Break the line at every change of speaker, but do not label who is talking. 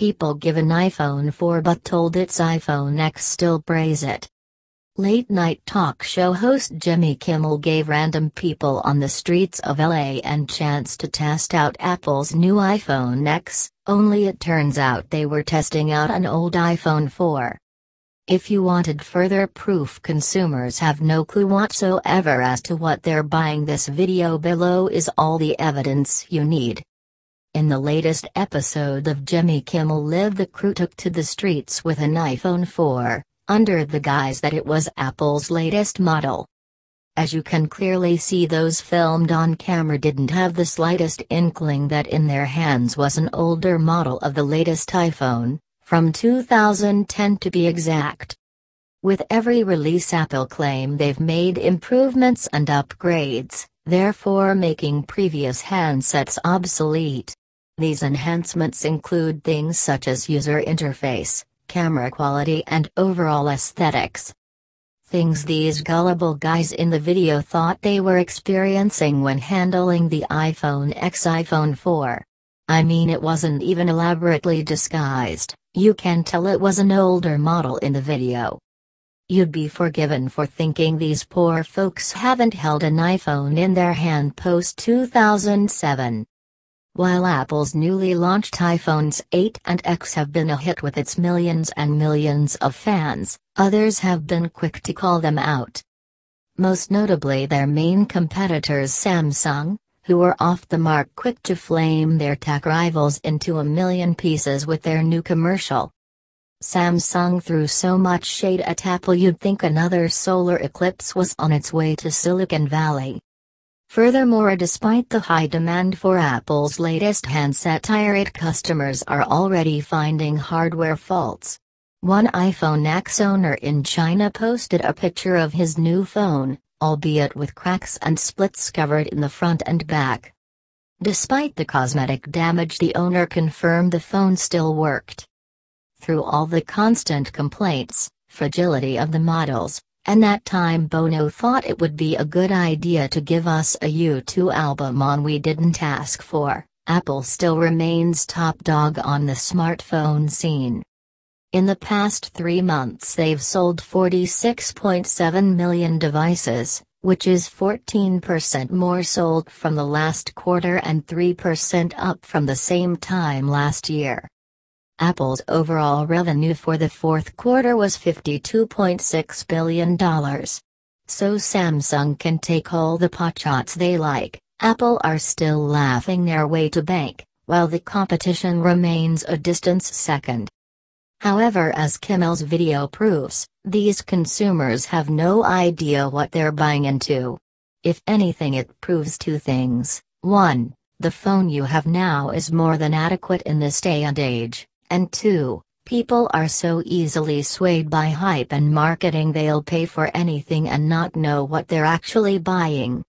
people give an iPhone 4 but told its iPhone X still praise it. Late night talk show host Jimmy Kimmel gave random people on the streets of LA and chance to test out Apple's new iPhone X, only it turns out they were testing out an old iPhone 4. If you wanted further proof consumers have no clue whatsoever as to what they're buying this video below is all the evidence you need. In the latest episode of Jimmy Kimmel Live the crew took to the streets with an iPhone 4, under the guise that it was Apple's latest model. As you can clearly see those filmed on camera didn't have the slightest inkling that in their hands was an older model of the latest iPhone, from 2010 to be exact. With every release Apple claim they've made improvements and upgrades, therefore making previous handsets obsolete. These enhancements include things such as user interface, camera quality and overall aesthetics. Things these gullible guys in the video thought they were experiencing when handling the iPhone X iPhone 4. I mean it wasn't even elaborately disguised, you can tell it was an older model in the video. You'd be forgiven for thinking these poor folks haven't held an iPhone in their hand post 2007. While Apple's newly launched iPhones 8 and X have been a hit with its millions and millions of fans, others have been quick to call them out. Most notably their main competitors Samsung, who were off the mark quick to flame their tech rivals into a million pieces with their new commercial. Samsung threw so much shade at Apple you'd think another solar eclipse was on its way to Silicon Valley. Furthermore despite the high demand for Apple's latest handset irate customers are already finding hardware faults. One iPhone X owner in China posted a picture of his new phone, albeit with cracks and splits covered in the front and back. Despite the cosmetic damage the owner confirmed the phone still worked. Through all the constant complaints, fragility of the models, and that time Bono thought it would be a good idea to give us a U2 album on we didn't ask for, Apple still remains top dog on the smartphone scene. In the past three months they've sold 46.7 million devices, which is 14% more sold from the last quarter and 3% up from the same time last year. Apple's overall revenue for the fourth quarter was $52.6 billion. So Samsung can take all the potshots they like, Apple are still laughing their way to bank, while the competition remains a distance second. However as Kimmel's video proves, these consumers have no idea what they're buying into. If anything it proves two things, 1. The phone you have now is more than adequate in this day and age. And 2. People are so easily swayed by hype and marketing they'll pay for anything and not know what they're actually buying.